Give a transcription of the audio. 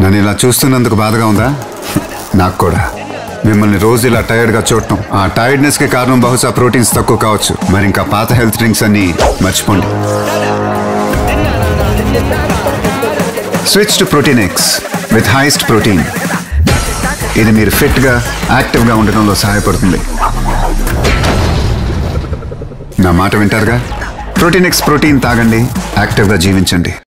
నన్ను ఇలా చూస్తున్నందుకు బాధగా ఉందా? నాకు కూడా. మిమ్మల్ని రోజు ఇలా టైర్డ్గా చూడటం. ఆ టైర్డ్నెస్కి కారణం బహుశా ప్రోటీన్స్ తక్కువ కావచ్చు. మరి ఇంకా పాత హెల్త్ డ్రింక్స్ అన్ని మర్చిపోండి. Switch to protein X with highest protein ఇది మీరు ఫిట్గా యాక్టివ్గా ఉండడంలో సహాయపడుతుంది. నా మాట వింటారుగా? ప్రోటీన్ ఎక్స్ ప్రోటీన్ తాగండి యాక్టివ్గా జీవించండి.